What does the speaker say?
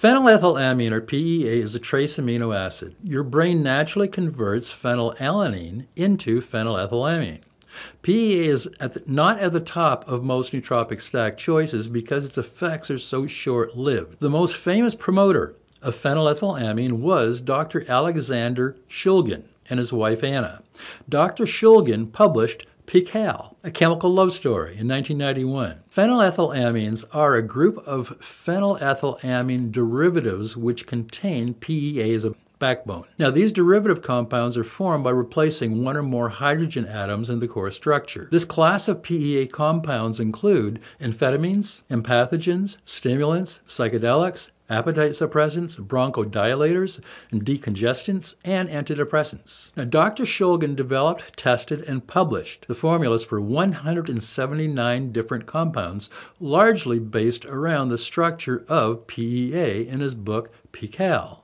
Phenylethylamine, or PEA, is a trace amino acid. Your brain naturally converts phenylalanine into phenylethylamine. PEA is at the, not at the top of most nootropic stack choices because its effects are so short lived. The most famous promoter of phenylethylamine was Dr. Alexander Shulgin and his wife Anna. Dr. Shulgin published PiHKAL, A Chemical Love Story in 1991. Phenylethylamines are a group of phenylethylamine derivatives which contain PEA as a backbone. Now, these derivative compounds are formed by replacing one or more hydrogen atoms in the core structure. This class of PEA compounds include amphetamines, empathogens, stimulants, psychedelics, appetite suppressants, bronchodilators, and decongestants, and antidepressants. Now, Dr. Shulgin developed, tested, and published the formulas for 179 different compounds, largely based around the structure of PEA in his book PiHKAL.